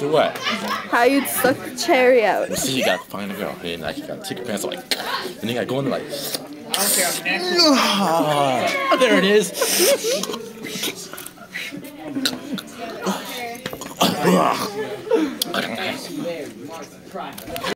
Do what? How you'd suck the cherry out. And see, you gotta find a girl, and like you gotta take your pants off, like, and you gotta go in there like, ah, there it is.